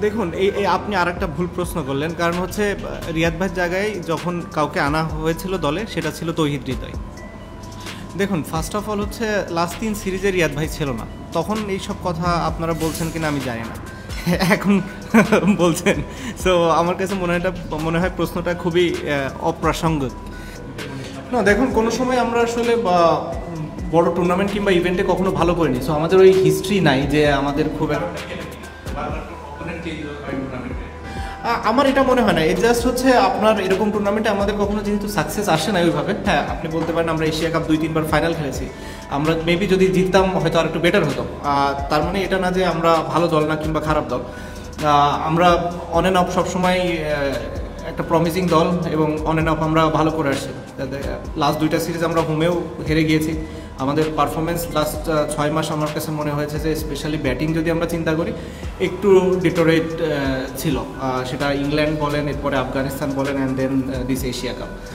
দেখুন, এই আপনি আর একটা ভুল প্রশ্ন করলেন। কারণ হচ্ছে রিয়াদ ভাইয়ের জায়গায় যখন কাউকে আনা হয়েছিল দলে, সেটা ছিল তৌহিদ হৃদয়। দেখুন ফার্স্ট অফ অল হচ্ছে লাস্ট তিন সিরিজে রিয়াদ ভাই ছিল না। তখন এই সব কথা আপনারা বলছেন কিনা আমি জানি না। এখন বলছেন। সো আমার কাছে মনে হয় মনে হয় প্রশ্নটা খুবই অপ্রাসঙ্গিক। না, দেখুন, কোনো সময় আমরা আসলে বড় টুর্নামেন্ট কিংবা ইভেন্টে কখনো ভালো করিনি। সো আমাদের ওই হিস্ট্রি নাই যে আমাদের খুব একটা আমার এটা মনে হয় না। এই জাস্ট হচ্ছে আপনার এরকম টুর্নামেন্টে আমাদের কখনো যেহেতু সাকসেস আসে না ওইভাবে হ্যাঁ আপনি বলতে পারেন আমরা এশিয়া কাপ দুই, তিনবার ফাইনাল খেলেছি। আমরা মেবি যদি জিততাম হয়তো আর একটু বেটার হতো। তার মানে এটা না যে আমরা ভালো দল না কিংবা খারাপ দল। আমরা অন অ্যান্ড অফ সবসময় একটা প্রমিসিং দল এবং অন অ্যান্ড অফ আমরা ভালো করে আসছি। লাস্ট দুইটা সিরিজ আমরা হোমেও হেরে গিয়েছি। আমাদের পারফরমেন্স লাস্ট ছয় মাস আমার কাছে মনে হয়েছে যে স্পেশালি ব্যাটিং যদি আমরা চিন্তা করি, একটু ডিটোরেট ছিল। সেটা ইংল্যান্ড বলেন, এরপরে আফগানিস্তান বলেন and then this Asia Cup